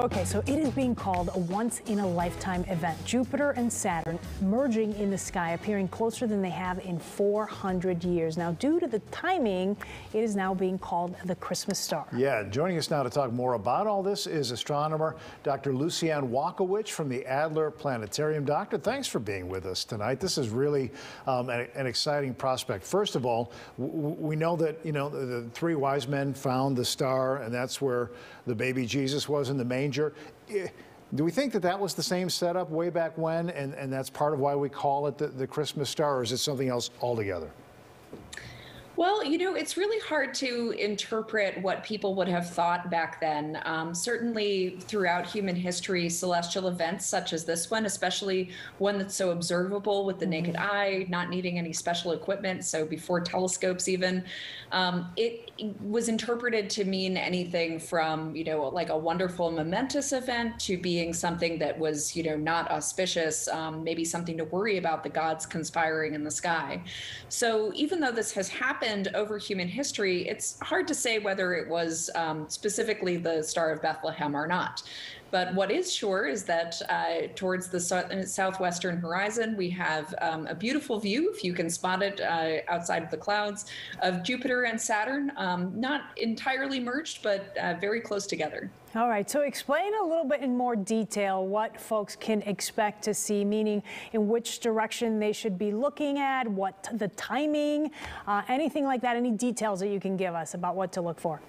Okay, so it is being called a once in a lifetime event. Jupiter and Saturn merging in the sky, appearing closer than they have in 400 years. Now, due to the timing, it is now being called the Christmas star. Yeah, joining us now to talk more about all this is astronomer Dr. Lucianne Walkowicz from the Adler Planetarium. Doctor, thanks for being with us tonight. This is really um, an, an, exciting prospect. First of all, we know that, you know, the, the three wise men found the star, and that's where the baby Jesus was in the manger manger. Eh, do we think that that was the same setup way back when, and, and that's part of why we call it the, the Christmas star, or is it something else altogether? Well, you know, it's really hard to interpret what people would have thought back then. Um, certainly, throughout human history, celestial events such as this one, especially one that's so observable with the naked mm-hmm. eye, not needing any special equipment, so before telescopes even, um, it was interpreted to mean anything from, you know, like a wonderful, momentous event to being something that was, you know, not auspicious, um, maybe something to worry about the gods conspiring in the sky. So even though this has happened, happened over human history, it's hard to say whether it was um, specifically the Star of Bethlehem or not. But what is sure is that uh, towards the so- southwestern horizon, we have um, a beautiful view, if you can spot it uh, outside of the clouds, of Jupiter and Saturn, um, not entirely merged, but uh, very close together. All right, so explain a little bit in more detail what folks can expect to see, meaning in which direction they should be looking at, what the timing, uh, anything like that, any details that you can give us about what to look for.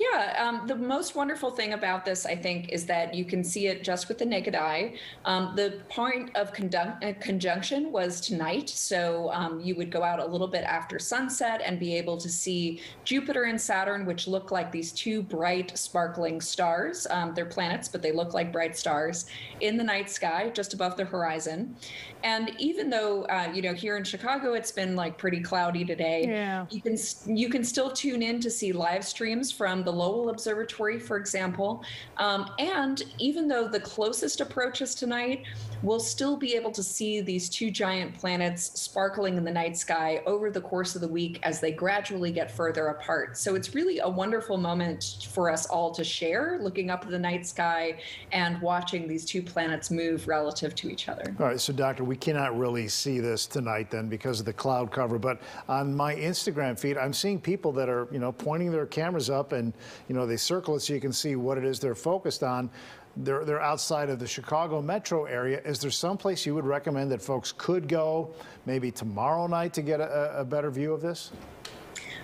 Yeah, um, the most wonderful thing about this, I think, is that you can see it just with the naked eye. Um, the point of uh, conjunction was tonight, so um, you would go out a little bit after sunset and be able to see Jupiter and Saturn, which look like these two bright, sparkling stars. Um, they're planets, but they look like bright stars in the night sky, just above the horizon. And even though uh, you know here in Chicago it's been like pretty cloudy today, yeah. you can you can still tune in to see live streams from the the Lowell Observatory, for example. Um, and even though the closest approach is tonight, we'll still be able to see these two giant planets sparkling in the night sky over the course of the week as they gradually get further apart. So it's really a wonderful moment for us all to share, looking up at the night sky and watching these two planets move relative to each other. All right, so doctor, we cannot really see this tonight then because of the cloud cover, but on my Instagram feed, I'm seeing people that are, you know, pointing their cameras up and you know, they circle it so you can see what it is they're focused on. They're, they're outside of the Chicago metro area. Is there some place you would recommend that folks could go maybe tomorrow night to get a, a better view of this?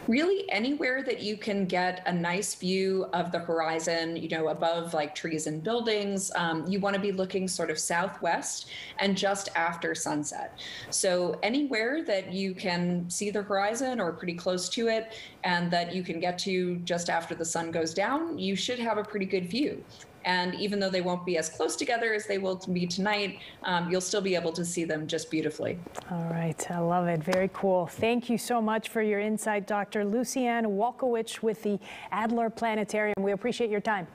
Really anywhere that you can get a nice view of the horizon, you know, above like trees and buildings. Um, you want to be looking sort of southwest and just after sunset. So anywhere that you can see the horizon or pretty close to it and that you can get to just after the sun goes down, you should have a pretty good view. And even though they won't be as close together as they will be tonight, um, you'll still be able to see them just beautifully. All right. I love it. Very cool. Thank you so much for your insight, Dr. Lucianne Walkowicz with the Adler Planetarium. We appreciate your time.